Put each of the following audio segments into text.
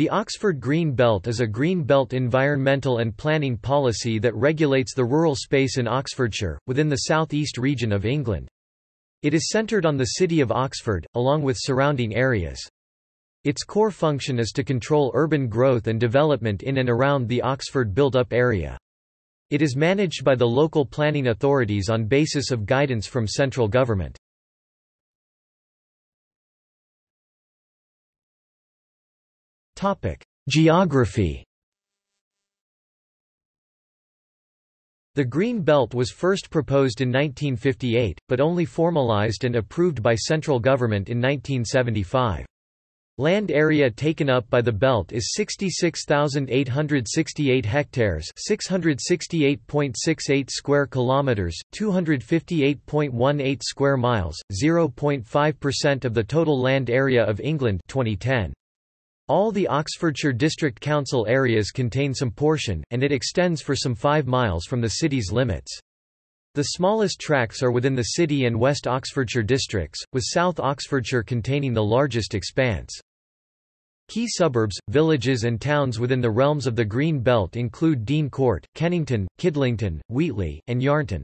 The Oxford Green Belt is a green belt environmental and planning policy that regulates the rural space in Oxfordshire, within the South East region of England. It is centred on the city of Oxford, along with surrounding areas. Its core function is to control urban growth and development in and around the Oxford built-up area. It is managed by the local planning authorities on basis of guidance from central government. Geography The Green Belt was first proposed in 1958, but only formalized and approved by central government in 1975. Land area taken up by the belt is 66,868 hectares, 668.68 square kilometers, 258.18 square miles, 0.5% of the total land area of England 2010. All the Oxfordshire District Council areas contain some portion, and it extends for some 5 miles from the city's limits. The smallest tracts are within the City and West Oxfordshire districts, with South Oxfordshire containing the largest expanse. Key suburbs, villages and towns within the realms of the Green Belt include Dean Court, Kennington, Kidlington, Wheatley, and Yarnton.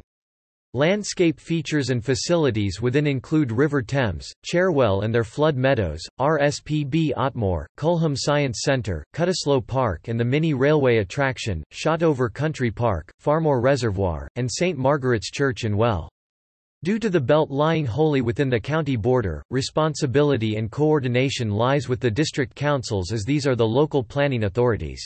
Landscape features and facilities within include River Thames, Cherwell and their flood meadows, RSPB Otmoor, Culham Science Centre, Cutteslowe Park and the mini railway attraction, Shotover Country Park, Farmoor Reservoir, and St Margaret's Church in Well. Due to the belt lying wholly within the county border, responsibility and coordination lies with the district councils as these are the local planning authorities.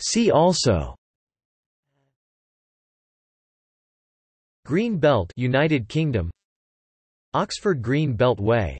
See also. Green Belt United Kingdom. Oxford Green Belt Way